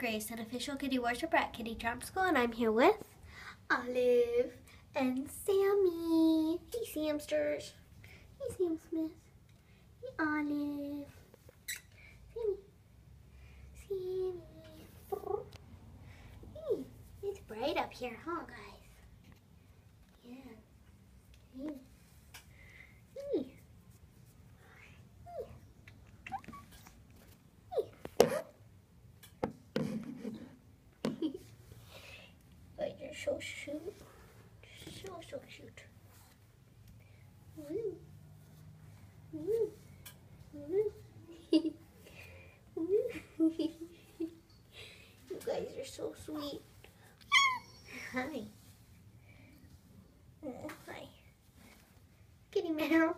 Grace, an official kitty worshiper at Kitty Charm School, and I'm here with Olive and Sammy. Hey, Samsters. Hey, Sam Smith. Hey, Olive. Sammy. Sammy. Hey, it's bright up here, huh, guys? Yeah. Hey. so cute. So, so cute. Woo. Woo. Woo. you guys are so sweet. Hi. Oh, hi. Kitty Meow.